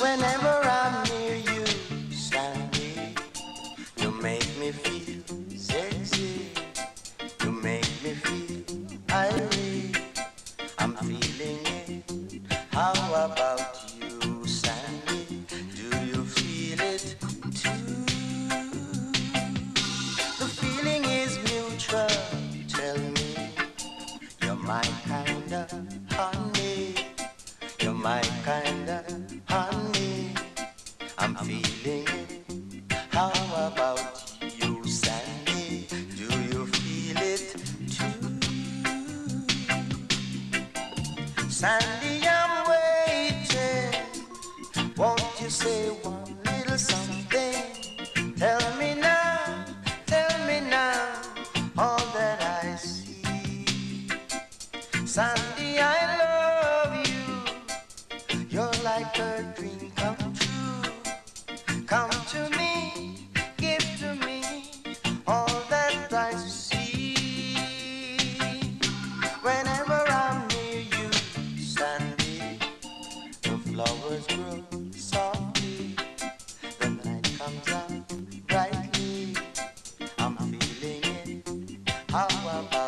Whenever I'm near you, Sandy, you make me feel sexy. You make me feel irie. I'm feeling it. How about you, Sandy? Do you feel it too? The feeling is mutual. Tell me, you're my kind of honey. You're my kind. Sandy, I'm waiting. Won't you say one little something? Tell me now, tell me now, all that I see. Sandy, I love you. You're like a dream flowers grow softly. The night comes out brightly. I'm feeling it. How about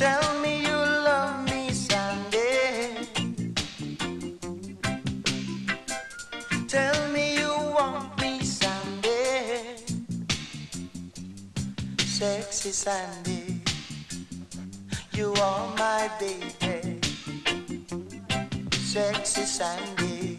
Tell me you love me. Tell me you want me. Sexy Sandy. You are my baby. Sexy Sandy.